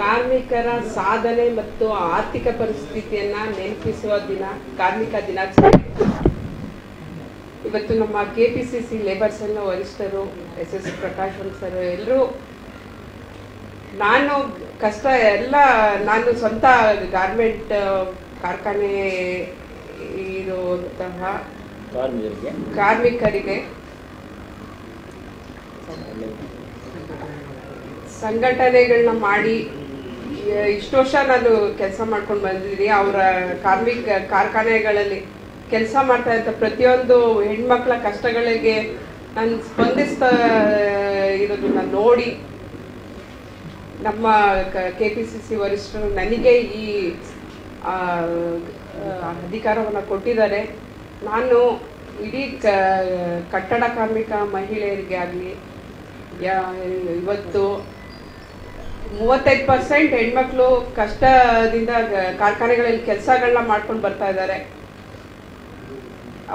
ಕಾರ್ಮಿಕರ ಸಾಧನೆ ಮತ್ತು ಆರ್ಥಿಕ ಪರಿಸ್ಥಿತಿಯನ್ನ ನೆನಪಿಸುವ ದಿನ ಕಾರ್ಮಿಕ ದಿನಾಚರಣೆ. ಇವತ್ತು ನಮ್ಮ ಕೆ ಪಿ ಸಿ ಲೇಬರ್ ಸೆಲ್ನ ವರಿಷ್ಠರು ಎಸ್ ಎಸ್ ಪ್ರಕಾಶ್ ಸರ್ ಎಲ್ಲರೂ ನಾನು ಕಷ್ಟ ಎಲ್ಲ ನಾನು ಸ್ವಂತ ಗಾರ್ಮೆಂಟ್ ಕಾರ್ಖಾನೆ ಇರುವಂತಹ ಕಾರ್ಮಿಕರಿಗೆ? ಕಾರ್ಮಿಕರಿಗೆ ಸಂಘಟನೆಗಳನ್ನ ಮಾಡಿ ಇಷ್ಟು ವರ್ಷ ನಾನು ಕೆಲಸ ಮಾಡ್ಕೊಂಡು ಬಂದಿದ್ದೀನಿ. ಅವರ ಕಾರ್ಮಿಕ ಕಾರ್ಖಾನೆಗಳಲ್ಲಿ ಕೆಲಸ ಮಾಡ್ತಾ ಇದ್ದ ಪ್ರತಿಯೊಂದು ಹೆಣ್ಮಕ್ಳ ಕಷ್ಟಗಳಿಗೆ ನಾನು ಸ್ಪಂದಿಸ್ತಾ ಇರೋದನ್ನ ನೋಡಿ ನಮ್ಮ ಕೆ ಪಿ ಸಿ ಸಿ ವರಿಷ್ಠರು ನನಗೆ ಈ ಅಧಿಕಾರವನ್ನು ಕೊಟ್ಟಿದ್ದಾರೆ. ನಾನು ಇಡೀ ಕಟ್ಟಡ ಕಾರ್ಮಿಕ ಮಹಿಳೆಯರಿಗೆ ಆಗಲಿ ಇವತ್ತು ಮೂವತ್ತೈದು ಪರ್ಸೆಂಟ್ ಹೆಣ್ಮಕ್ಳು ಕಷ್ಟದಿಂದ ಕಾರ್ಖಾನೆಗಳಲ್ಲಿ ಕೆಲಸಗಳನ್ನ ಮಾಡ್ಕೊಂಡು ಬರ್ತಾ ಇದ್ದಾರೆ.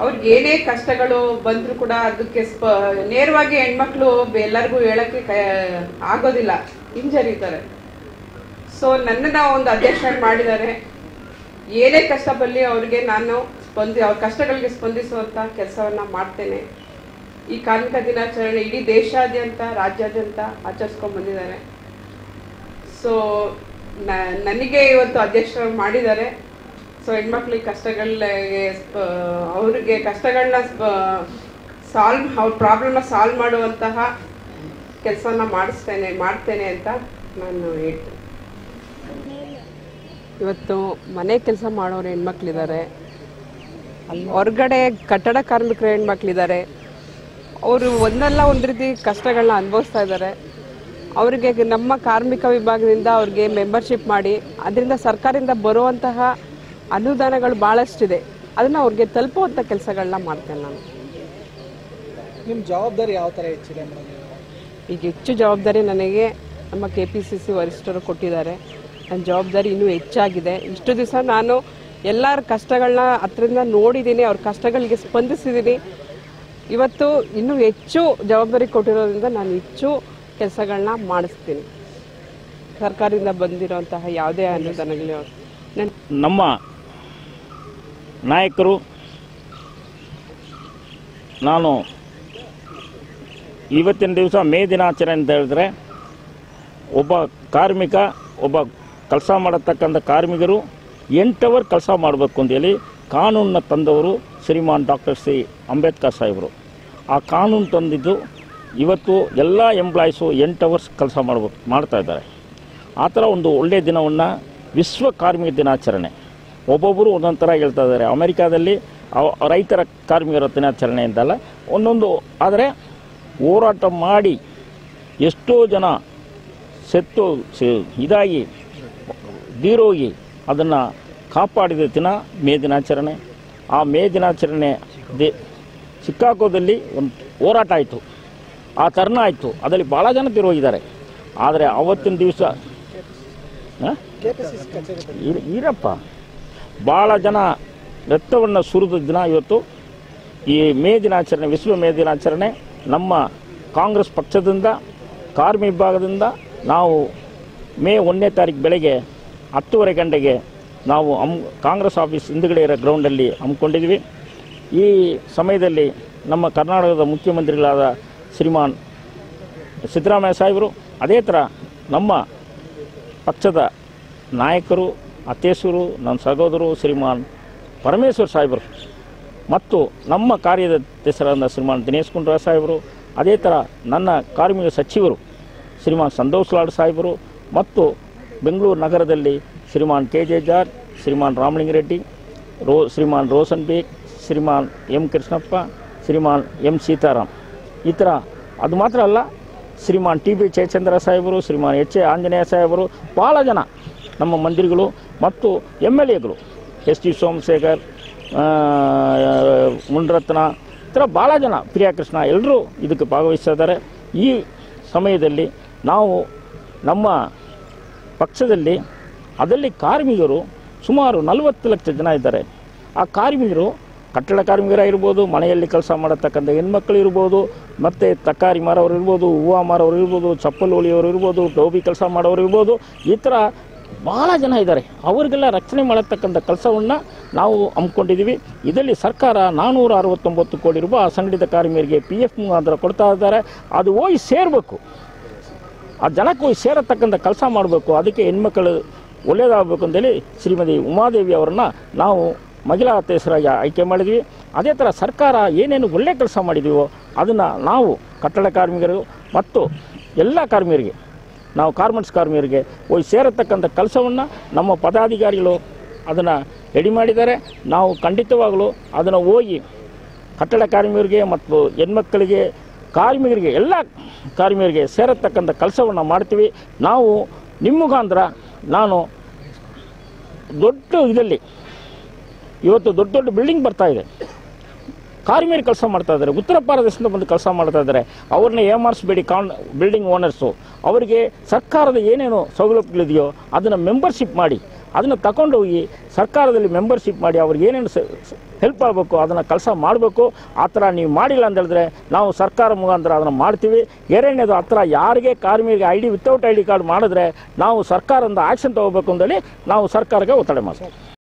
ಅವ್ರಿಗೆ ಏನೇ ಕಷ್ಟಗಳು ಬಂದರೂ ಕೂಡ ಅದಕ್ಕೆ ಸ್ಪ, ನೇರವಾಗಿ ಹೆಣ್ಮಕ್ಳು ಎಲ್ಲರಿಗೂ ಹೇಳಕ್ಕೆ ಆಗೋದಿಲ್ಲ, ಹಿಂಜರಿತಾರೆ. ಸೊ ನನ್ನನ್ನು ಒಂದು ಅಧ್ಯಕ್ಷ ಮಾಡಿದ್ದಾರೆ. ಏನೇ ಕಷ್ಟ ಬರಲಿ ಅವ್ರಿಗೆ ನಾನು ಸ್ಪಂದಿ, ಅವ್ರ ಕಷ್ಟಗಳಿಗೆ ಸ್ಪಂದಿಸುವಂಥ ಕೆಲಸವನ್ನು ಮಾಡ್ತೇನೆ. ಈ ಕಾರ್ಮಿಕ ದಿನಾಚರಣೆ ಇಡೀ ದೇಶಾದ್ಯಂತ, ರಾಜ್ಯಾದ್ಯಂತ ಆಚರಿಸ್ಕೊಂಡ್ ಬಂದಿದ್ದಾರೆ. ಸೊ ನನಗೆ ಇವತ್ತು ಅಧ್ಯಕ್ಷರು ಮಾಡಿದ್ದಾರೆ. ಸೊ ಹೆಣ್ಮಕ್ಳಿಗೆ ಕಷ್ಟಗಳಿಗೆ ಅವ್ರಿಗೆ ಕಷ್ಟಗಳನ್ನ ಸಾಲ್ವ್ ಅವ್ರ ಪ್ರಾಬ್ಲಮ್ನ ಸಾಲ್ವ್ ಮಾಡುವಂತಹ ಕೆಲಸನ ಮಾಡಿಸ್ತೇನೆ, ಮಾಡ್ತೇನೆ ಅಂತ ನಾನು ಹೇಳ್ತೇನೆ. ಇವತ್ತು ಮನೆ ಕೆಲಸ ಮಾಡೋರು ಹೆಣ್ಮಕ್ಳಿದ್ದಾರೆ. ಅಲ್ಲಿ ಹೊರಗಡೆ ಕಟ್ಟಡ ಕಾರ್ಮಿಕರು ಹೆಣ್ಮಕ್ಳಿದ್ದಾರೆ. ಅವರು ಒಂದಲ್ಲ ಒಂದು ರೀತಿ ಕಷ್ಟಗಳನ್ನ ಅನುಭವಿಸ್ತಾ ಇದ್ದಾರೆ. ಅವರಿಗೆ ನಮ್ಮ ಕಾರ್ಮಿಕ ವಿಭಾಗದಿಂದ ಅವ್ರಿಗೆ ಮೆಂಬರ್ಶಿಪ್ ಮಾಡಿ ಅದರಿಂದ ಸರ್ಕಾರದಿಂದ ಬರುವಂತಹ ಅನುದಾನಗಳು ಭಾಳಷ್ಟಿದೆ ಅದನ್ನು ಅವ್ರಿಗೆ ತಲುಪುವಂಥ ಕೆಲಸಗಳನ್ನ ಮಾಡ್ತೇನೆ ನಾನು. ನಿಮ್ಮ ಜವಾಬ್ದಾರಿ ಯಾವ ಥರ ಹೆಚ್ಚಿದೆ ಈಗ ಹೆಚ್ಚು ಜವಾಬ್ದಾರಿ ನನಗೆ ನಮ್ಮ ಕೆ ಪಿ ಸಿ ಸಿ ವರಿಷ್ಠರು ಕೊಟ್ಟಿದ್ದಾರೆ. ನನ್ನ ಜವಾಬ್ದಾರಿ ಇನ್ನೂ ಹೆಚ್ಚಾಗಿದೆ. ಇಷ್ಟು ದಿವಸ ನಾನು ಎಲ್ಲರ ಕಷ್ಟಗಳನ್ನ ಹತ್ರದಿಂದ ನೋಡಿದ್ದೀನಿ ಅವ್ರ ಕಷ್ಟಗಳಿಗೆ ಸ್ಪಂದಿಸಿದ್ದೀನಿ. ಇವತ್ತು ಇನ್ನೂ ಹೆಚ್ಚು ಜವಾಬ್ದಾರಿ ಕೊಟ್ಟಿರೋದ್ರಿಂದ ನಾನು ಹೆಚ್ಚು ಕೆಲಸಗಳನ್ನ ಮಾಡಿಸ್ತೀನಿ. ಸರ್ಕಾರದಿಂದ ಬಂದಿರುವಂತಹ ಯಾವುದೇ ಅನುದಾನಗಳು ನಮ್ಮ ನಾಯಕರು, ನಾನು ಇವತ್ತಿನ ದಿವಸ ಮೇ ದಿನಾಚರಣೆ ಅಂತ ಹೇಳಿದ್ರೆ, ಒಬ್ಬ ಕಾರ್ಮಿಕ, ಒಬ್ಬ ಕೆಲಸ ಮಾಡತಕ್ಕಂಥ ಕಾರ್ಮಿಕರು ಎಂಟು ಅವರ್ ಕೆಲಸ ಮಾಡಬೇಕು ಅಂತೇಳಿ ಕಾನೂನನ್ನ ತಂದವರು ಶ್ರೀಮಾನ್ ಡಾಕ್ಟರ್ ಸಿ ಅಂಬೇಡ್ಕರ್ ಸಾಹೇಬರು. ಆ ಕಾನೂನು ತಂದಿದ್ದು ಇವತ್ತು ಎಲ್ಲ ಎಂಪ್ಲಾಯ್ಸು ಎಂಟು ಅವರ್ಸ್ ಕೆಲಸ ಮಾಡ್ಬೋದು ಮಾಡ್ತಾ ಇದ್ದಾರೆ. ಆ ಥರ ಒಂದು ಒಳ್ಳೆಯ ದಿನವನ್ನು ವಿಶ್ವ ಕಾರ್ಮಿಕ ದಿನಾಚರಣೆ. ಒಬ್ಬೊಬ್ಬರು ಒಂದೊಂದು ಥರ ಹೇಳ್ತಾ ಇದ್ದಾರೆ. ಅಮೆರಿಕಾದಲ್ಲಿ ರೈತರ ಕಾರ್ಮಿಕರ ದಿನಾಚರಣೆ ಅಂತಲ್ಲ, ಒಂದೊಂದು ಆದರೆ ಹೋರಾಟ ಮಾಡಿ ಎಷ್ಟೋ ಜನ ಸೆತ್ತು ಇದಾಗಿ, ದೀರೋಗಿ ಅದನ್ನು ಕಾಪಾಡಿದ ದಿನ ಮೇ ದಿನಾಚರಣೆ. ಆ ಮೇ ದಿನಾಚರಣೆ ದೇ ಒಂದು ಹೋರಾಟ ಆಯಿತು. ಆ ತರ್ಣ ಆಯಿತು. ಅದರಲ್ಲಿ ಭಾಳ ಜನ ತಿರೋಗಿದ್ದಾರೆ. ಆದರೆ ಅವತ್ತಿನ ದಿವಸ ಈರಪ್ಪ. ಭಾಳ ಜನ ರಕ್ತವನ್ನು ಸುರಿದ ದಿನ ಇವತ್ತು. ಈ ಮೇ ದಿನಾಚರಣೆ, ವಿಶ್ವ ಮೇ ದಿನಾಚರಣೆ ನಮ್ಮ ಕಾಂಗ್ರೆಸ್ ಪಕ್ಷದಿಂದ ಕಾರ್ಮಿಕ ವಿಭಾಗದಿಂದ ನಾವು ಮೇ ಒಂದನೇ ತಾರೀಕು ಬೆಳಗ್ಗೆ ಹತ್ತುವರೆ ಗಂಟೆಗೆ ನಾವು ಅಮ್, ಕಾಂಗ್ರೆಸ್ ಆಫೀಸ್ ಹಿಂದುಗಡೆ ಇರೋ ಗ್ರೌಂಡಲ್ಲಿ ಹಮ್ಮಿಕೊಂಡಿದ್ವಿ. ಈ ಸಮಯದಲ್ಲಿ ನಮ್ಮ ಕರ್ನಾಟಕದ ಮುಖ್ಯಮಂತ್ರಿಗಳಾದ ಶ್ರೀಮಾನ್ ಸಿದ್ದರಾಮಯ್ಯ ಸಾಹೇಬರು, ಅದೇ ಥರ ನಮ್ಮ ಪಕ್ಷದ ನಾಯಕರು ಅತ್ತೇಸೂರು ನನ್ನ ಸಹೋದರು ಶ್ರೀಮಾನ್ ಪರಮೇಶ್ವರ್ ಸಾಹೇಬರು ಮತ್ತು ನಮ್ಮ ಕಾರ್ಯದ ದೇಶರಾದ ಶ್ರೀಮಾನ್ ದಿನೇಶ್ ಗುಂಡ್ರಾವ್ ಸಾಹೇಬರು, ಅದೇ ಥರ ನನ್ನ ಕಾರ್ಮಿಕ ಸಚಿವರು ಶ್ರೀಮಾನ್ ಸಂತೋಷ್ ಲಾಡ್ ಸಾಹೇಬರು ಮತ್ತು ಬೆಂಗಳೂರು ನಗರದಲ್ಲಿ ಶ್ರೀಮಾನ್ ಕೆ ಜೆ ಜಾರ್ ಶ್ರೀಮಾನ್ ರಾಮಲಿಂಗರೆಡ್ಡಿ, ರೋ ಶ್ರೀಮಾನ್ ರೋಸನ್ ಬೇಗ್, ಶ್ರೀಮಾನ್ ಎಂ ಕೃಷ್ಣಪ್ಪ, ಶ್ರೀಮಾನ್ ಎಂ ಸೀತಾರಾಮ್. ಈ ಥರ. ಅದು ಮಾತ್ರ ಅಲ್ಲ, ಶ್ರೀಮಾನ್ ಟಿ ಬಿ ಜಯಚಂದ್ರ ಸಾಹೇಬರು, ಶ್ರೀಮಾನ್ ಎಚ್ ಎ ಆಂಜನೇಯ ಸಾಹೇಬರು ಭಾಳ ಜನ ನಮ್ಮ ಮಂತ್ರಿಗಳು ಮತ್ತು ಎಂ ಎಲ್ ಎಗಳು, ಎಸ್ ಟಿ ಸೋಮಶೇಖರ್ ಮುನ್ರತ್ನ, ಈ ಥರ ಭಾಳ ಜನ ಪ್ರಿಯಾಕೃಷ್ಣ ಎಲ್ಲರೂ ಇದಕ್ಕೆ ಭಾಗವಹಿಸಿದ್ದಾರೆ ಈ ಸಮಯದಲ್ಲಿ ನಾವು ನಮ್ಮ ಪಕ್ಷದಲ್ಲಿ ಅದರಲ್ಲಿ ಕಾರ್ಮಿಕರು ಸುಮಾರು ನಲವತ್ತು ಲಕ್ಷ ಜನ ಇದ್ದಾರೆ. ಆ ಕಾರ್ಮಿಕರು ಕಟ್ಟಡ ಕಾರ್ಮಿಕರ ಇರ್ಬೋದು, ಮನೆಯಲ್ಲಿ ಕೆಲಸ ಮಾಡತಕ್ಕಂಥ ಹೆಣ್ಮಕ್ಳು ಇರ್ಬೋದು, ಮತ್ತು ತರಕಾರಿ ಮಾರೋರು ಇರ್ಬೋದು, ಹೂವು ಮಾರೋರು ಇರ್ಬೋದು, ಚಪ್ಪಲು ಹೊಲಿಯೋರು ಇರ್ಬೋದು ಟೋಬಿ ಕೆಲಸ ಮಾಡೋರು ಇರ್ಬೋದು, ಈ ಥರ ಭಾಳ ಜನ ಇದ್ದಾರೆ. ಅವರಿಗೆಲ್ಲ ರಕ್ಷಣೆ ಮಾಡತಕ್ಕಂಥ ಕೆಲಸವನ್ನು ನಾವು ಹಮ್ಮಿಕೊಂಡಿದ್ದೀವಿ. ಇದರಲ್ಲಿ ಸರ್ಕಾರ ನಾನ್ನೂರ ಅರವತ್ತೊಂಬತ್ತು ಕೋಟಿ ರೂಪಾಯಿ ಅಸಂಘಟಿತ ಕಾರ್ಮಿಕರಿಗೆ ಪಿ ಎಫ್ ಮುಖಾಂತರ ಕೊಡ್ತಾ ಇದ್ದಾರೆ. ಅದು ಹೋಗಿ ಸೇರಬೇಕು. ಆ ಜನಕ್ಕೆ ಹೋಗಿ ಸೇರತಕ್ಕಂಥ ಕೆಲಸ ಮಾಡಬೇಕು. ಅದಕ್ಕೆ ಹೆಣ್ಮಕ್ಳು ಒಳ್ಳೆಯದಾಗಬೇಕು ಅಂತೇಳಿ ಶ್ರೀಮತಿ ಉಮಾದೇವಿ ಅವರನ್ನು ನಾವು ಮಹಿಳಾ ಅಧ್ಯಕ್ಷರಾಗಿ ಆಯ್ಕೆ ಮಾಡಿದ್ವಿ. ಅದೇ ಥರ ಸರ್ಕಾರ ಏನೇನು ಒಳ್ಳೆ ಕೆಲಸ ಮಾಡಿದೀವೋ ಅದನ್ನು ನಾವು ಕಟ್ಟಡ ಕಾರ್ಮಿಕರು ಮತ್ತು ಎಲ್ಲ ಕಾರ್ಮಿಕರಿಗೆ, ನಾವು ಕಾರ್ಮೆಂಟ್ಸ್ ಕಾರ್ಮಿಕರಿಗೆ ಹೋಗಿ ಸೇರತಕ್ಕಂಥ ಕೆಲಸವನ್ನು ನಮ್ಮ ಪದಾಧಿಕಾರಿಗಳು ಅದನ್ನು ರೆಡಿ ಮಾಡಿದ್ದಾರೆ. ನಾವು ಖಂಡಿತವಾಗಲೂ ಅದನ್ನು ಹೋಗಿ ಕಟ್ಟಡ ಕಾರ್ಮಿಕರಿಗೆ ಮತ್ತು ಹೆಣ್ಮಕ್ಕಳಿಗೆ ಕಾರ್ಮಿಕರಿಗೆ, ಎಲ್ಲ ಕಾರ್ಮಿಕರಿಗೆ ಸೇರತಕ್ಕಂಥ ಕೆಲಸವನ್ನು ಮಾಡ್ತೀವಿ. ನಾವು ನಿಮ್ಮ ಮುಖಾಂತರ ನಾನು ದೊಡ್ಡ ಇದರಲ್ಲಿ ಇವತ್ತು ದೊಡ್ಡ ದೊಡ್ಡ ಬಿಲ್ಡಿಂಗ್ ಬರ್ತಾ ಇದೆ. ಕಾರ್ಮಿಕರು ಕೆಲಸ ಮಾಡ್ತಾ ಇದ್ದಾರೆ. ಉತ್ತರ ಭಾರತದಿಂದ ಬಂದು ಕೆಲಸ ಮಾಡ್ತಾ ಇದ್ದಾರೆ. ಅವ್ರನ್ನ ಏಮಾರಿಸಬೇಡಿ ಕಾನ್ ಬಿಲ್ಡಿಂಗ್ ಓನರ್ಸು ಅವರಿಗೆ ಸರ್ಕಾರದ ಏನೇನು ಸೌಲಭ್ಯಗಳಿದೆಯೋ ಅದನ್ನು ಮೆಂಬರ್ಶಿಪ್ ಮಾಡಿ, ಅದನ್ನು ತಗೊಂಡು ಹೋಗಿ ಸರ್ಕಾರದಲ್ಲಿ ಮೆಂಬರ್ಶಿಪ್ ಮಾಡಿ ಅವ್ರಿಗೆ ಏನೇನು ಹೆಲ್ಪ್ ಆಗಬೇಕು, ಅದನ್ನು ಕೆಲಸ ಮಾಡಬೇಕು. ಆ ಥರ ನೀವು ಮಾಡಿಲ್ಲ ಅಂತ ಹೇಳಿದ್ರೆ ನಾವು ಸರ್ಕಾರ ಮುಖಾಂತರ ಅದನ್ನು ಮಾಡ್ತೀವಿ. ಎರಡನೇದು ಆ ಥರ ಯಾರಿಗೆ ಕಾರ್ಮಿಕರಿಗೆ I D without I D card ಮಾಡಿದ್ರೆ ನಾವು ಸರ್ಕಾರದಿಂದ ಆ್ಯಕ್ಷನ್ ತೊಗೋಬೇಕು ಅಂತೇಳಿ ನಾವು ಸರ್ಕಾರಕ್ಕೆ ಒತ್ತಡ ಮಾಡ್ತೀವಿ.